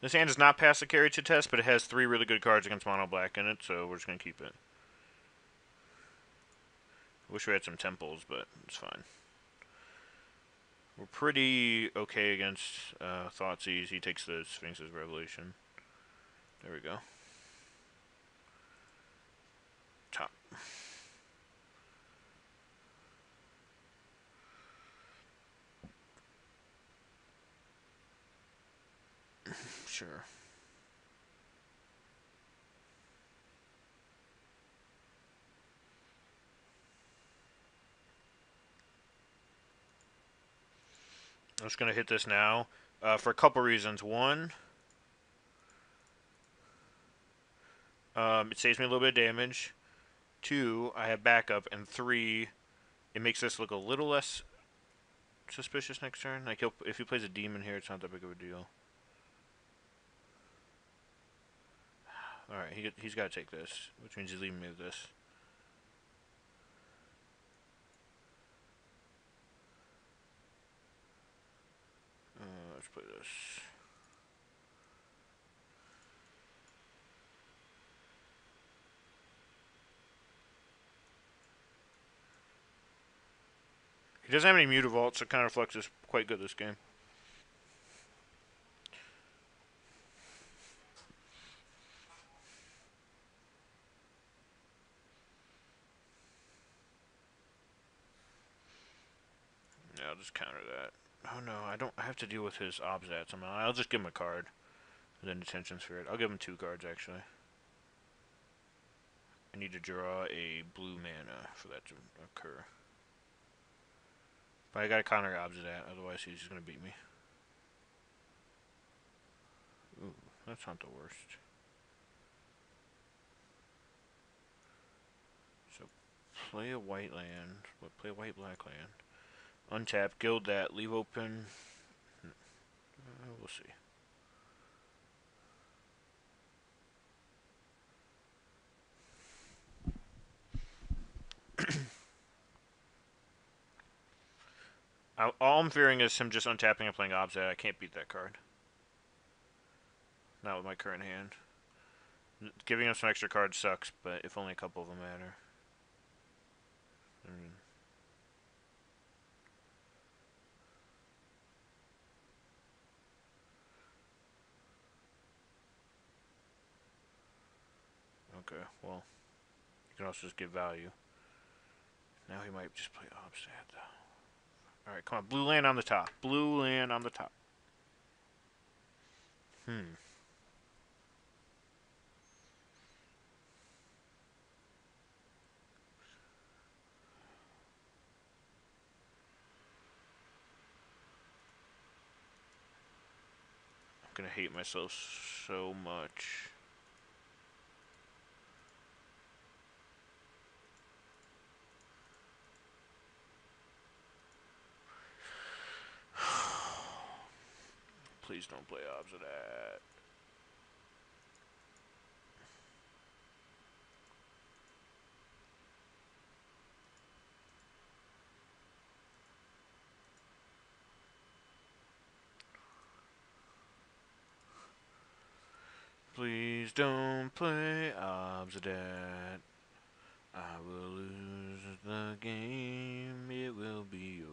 This hand does not pass the carry to test, but it has three really good cards against mono black in it, so we're just gonna keep it. Wish we had some temples, but it's fine. We're pretty okay against uh, Thoughtseize. He takes the Sphinx's Revelation. There we go. Top. Sure. I'm just going to hit this now uh, for a couple reasons. One, um, it saves me a little bit of damage. Two, I have backup. And three, it makes this look a little less suspicious next turn. Like, if he plays a demon here, it's not that big of a deal. Alright, he, he's got to take this, which means he's leaving me with this. Uh, let's play this. He doesn't have any Mutavault, so Counterflux is quite good this game. Just counter that. Oh no, I don't I have to deal with his Obzedat somehow. I'll just give him a card. then Detention Sphere. I'll give him two cards actually. I need to draw a blue mana for that to occur. But I gotta counter Obzedat, otherwise he's just gonna beat me. Ooh, that's not the worst. So play a white land, but play a white black land. Untap, Gild that, leave open. We'll see. all I'm fearing is him just untapping and playing Obzedat. I can't beat that card. Not with my current hand. Giving him some extra cards sucks, but if only a couple of them matter. Okay, well, you can also just get value. Now he might just play Obzedat. Alright, come on. Blue land on the top. Blue land on the top. Hmm. I'm gonna hate myself so much. Please don't play Obzedat. Please don't play Obzedat. I will lose the game. It will be.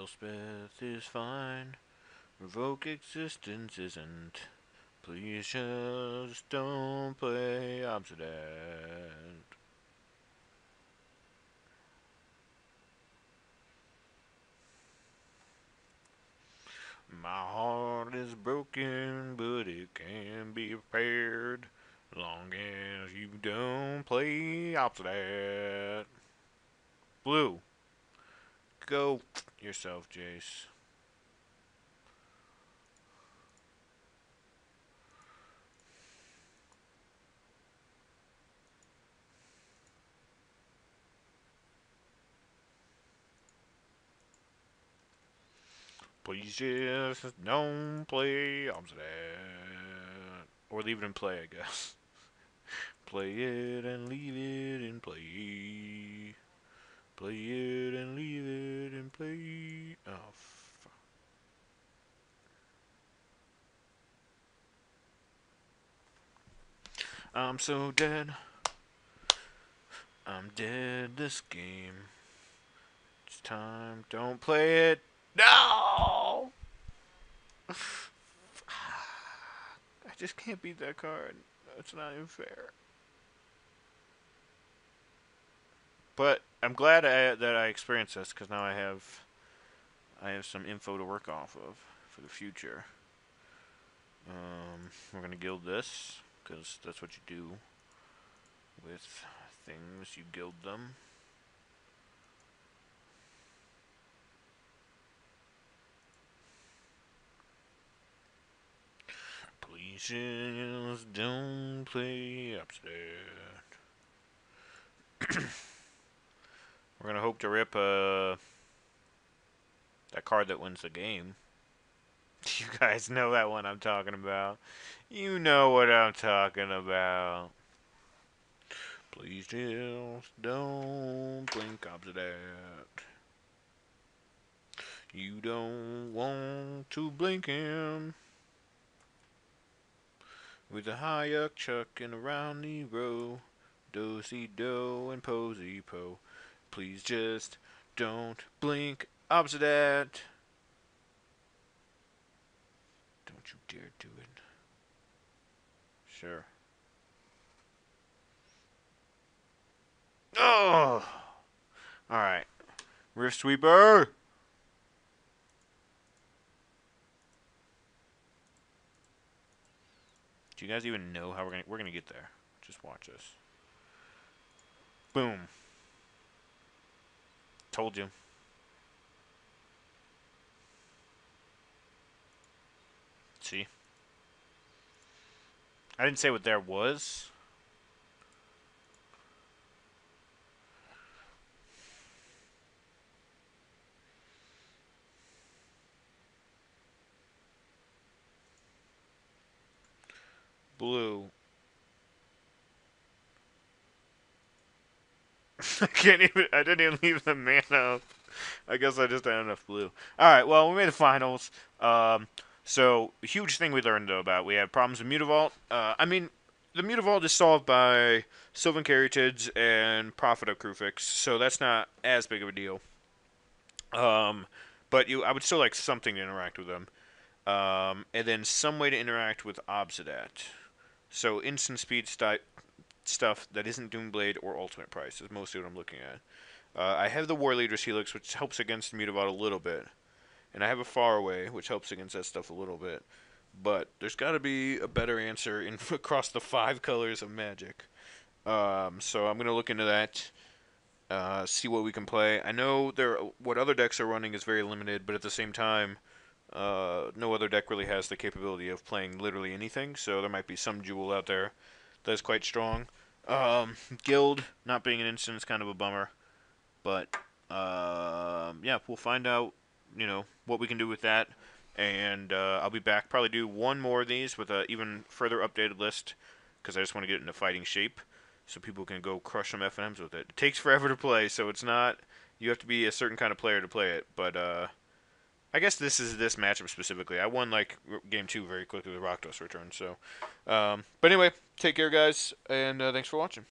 Elspeth is fine. Revoke existence isn't. Please just don't play Obzedat. My heart is broken, but it can be repaired. Long as you don't play Obzedat. Blue. Go yourself, Jace. Please just don't play Obzedat. Or leave it in play, I guess. play it and leave it in play. Play it and leave it and play. Oh, fuck. I'm so dead. I'm dead this game. It's time. Don't play it. No! I just can't beat that card. That's not even fair. But I'm glad I, that I experienced this because now I have I have some info to work off of for the future. Um, we're gonna Gild this because that's what you do with things. You Gild them. Please don't play upstairs. We're gonna hope to rip uh, that card that wins the game. You guys know that one I'm talking about. You know what I'm talking about. Please just don't blink Obzedat. You don't want to blink him. With a Hayek chucking around the row. Dosey do and posy po. Please just don't blink Obzedat. Don't you dare do it. Sure. Oh! Alright. Rift Sweeper! Do you guys even know how we're gonna we're gonna get there? Just watch us. Boom. Told you. See? I didn't say what there was. Blue. I can't even. I didn't even leave the mana. I guess I just had enough blue. All right. Well, we made the finals. Um, so huge thing we learned though about we had problems with Mutavault. Uh, I mean, the Mutavault is solved by Sylvan Caryatids and Prophet of Kruphix, so that's not as big of a deal. Um, but you, I would still like something to interact with them. Um, and then some way to interact with Obzedat. So instant speed st- stuff that isn't Doom Blade or Ultimate Price is mostly what I'm looking at. Uh, I have the Warleader's Helix, which helps against Mutavault a little bit. And I have a Faraway, which helps against that stuff a little bit. But there's got to be a better answer in across the five colors of Magic. Um, so I'm going to look into that. Uh, see what we can play. I know there what other decks are running is very limited, but at the same time, uh, no other deck really has the capability of playing literally anything. So there might be some jewel out there that's quite strong. Um, Gild not being an instant is kind of a bummer, but um, yeah, we'll find out. You know what we can do with that, and uh, I'll be back. Probably do one more of these with an even further updated list because I just want to get it into fighting shape so people can go crush some FNMs with it. It takes forever to play, so it's not. You have to be a certain kind of player to play it, but uh, I guess this is this matchup specifically. I won like game two very quickly with Rakdos return. So, um, but anyway, take care, guys, and uh, thanks for watching.